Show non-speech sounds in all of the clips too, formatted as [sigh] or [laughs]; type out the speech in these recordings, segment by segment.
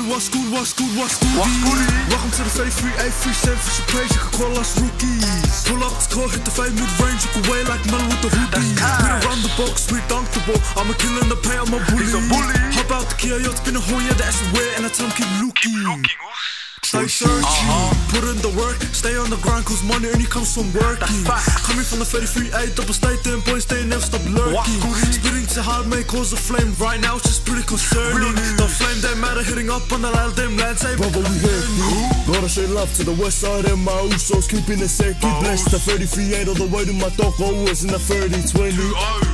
good, what's good, what's good? What's good? Welcome to the 33 A37 for your page, you can call us rookies. Pull up the score, hit the fade mid range, you can weigh like man with the hoodie. We don't run the box, we dunk the ball. I'm a killer in the paint, I'm a bully. He's a bully. Hop out the yo, it's been a whole year, that's where, and I tell him keep looking. Stay searching, uh-huh. put in the work, stay on the grind, cause money only comes from working. Coming from the 33 A, double stay them boys, they never stop lurking. Spitting to hard, may cause a flame, right now it's just pretty concerning. The flame, they matter, hitting up on the lads, say, Brother, we here. Gotta show love to the west side and my Usos, keeping it safe, keep blessed. The 33 8 all the way to my dog, always in the 30 20.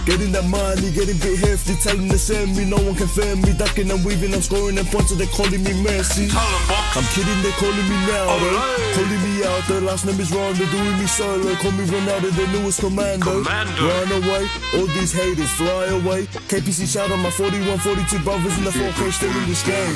Getting that money, getting bit hefty, telling the send me, no one can fail me. Ducking and weaving, I'm scoring and points, so they calling me Messi. I'm kidding, they calling me now, eh? though. Calling me out, the last name is wrong, they're doing me solo. Call me Ronaldo, the newest commando. Commando. Run away, all these haters fly away. KPC shout out my 41, 42 brothers in the 4K still in this game.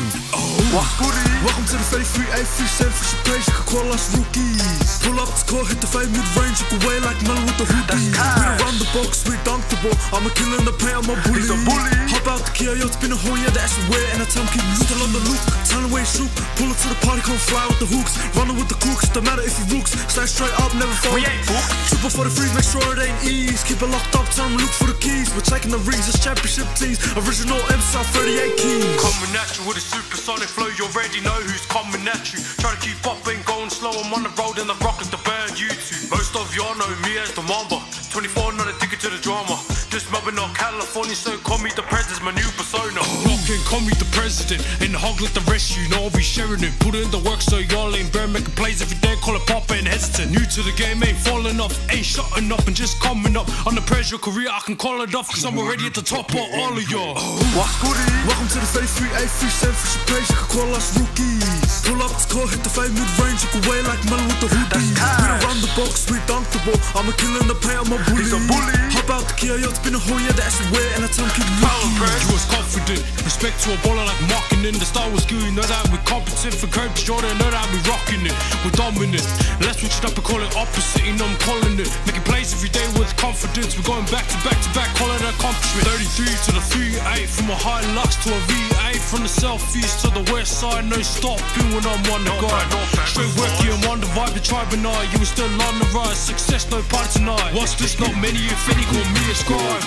What's good? Welcome to the 33 A37 for your page, you can call us rookies. Pull up the score, hit the fade mid range, you can weigh like man with the hoodie. We don't run the box, we dunk the ball. I'm a killer in the paint, I'm a bully. He's a bully. Hop out the Kia, yo, it's been a whole year, that's where, and I tell him keep still on the loop. Tell him where shoot, pull up to the party, come fly with the hooks. Running with the crooks, don't matter if you rooks. Stay straight up, never fall. We ain't book. Triple for the freeze, make sure it ain't ease. Keep it locked up, tell them look for the keys. We're taking the rings, it's championship teams. Original M South 38 keys. Coming at you with a supersonic flow, you already know who's coming at you. Try to keep up, ain't going slow. I'm on the road and the rock is the band you two. Most of y'all know me as the Mamba. 24, not addicted to the drama. Just mobbing on California, so call me the president, my new persona. Rockin', call me the president. And the hog let the rest, you know I'll be sharing it. Put in the work so y'all ain't bare making plays every day. Call it pop, ain't hesitant. New to the game, ain't falling off, ain't shutting up and just coming up. On the pressure career, I can call it off, cause I'm already at the top of all of y'all. What's good? Eh? Welcome to the 33 A37 for your page, you can call us rookies. Pull up the score, hit the fade mid range, you can weigh like man with the hoodie. We don't run the box, we I'm a killer in the paint, I'm a bully. He's a bully. Hop out the Kia, yo, it's been a whole year, that's where, and I tell him keep looking. You was confident, respect to a baller like marking in. The style was good, you know that we're competent for Curb Jordan, know that we rocking it, we're dominant. Let's switch it up and call it opposite, you know I'm calling it. Making plays every day with confidence, we're going back to back to back, calling it accomplishment. 33 to the 3 8, from a high lux to a V8, from the southeast to the west side, no stopping when I'm on the bad. Straight working, I'm on the vibe, the tribe and I, you were still on the rise. Success, no party tonight. What's this? Not many, if any, call me a scribe.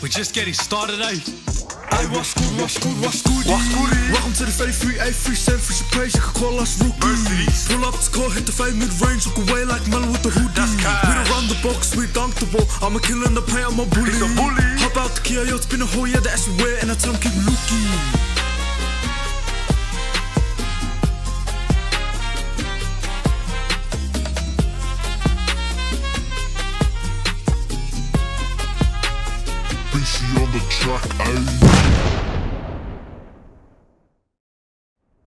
[laughs] We're just getting started, eh? Hey, what's good, what's good, what's good? What's good? Welcome to the 33 A37 for your page, you can call us rookies. Pull up the score, hit the fade mid range, look away like man with the hoodie. We don't run the box, we dunk the ball. I'm a killer in the paint, I'm a bully. He's a bully. Hop out the Kia, yo, it's been a whole year, that's where, and I tell him keep looking. Spacey on the track, ayy.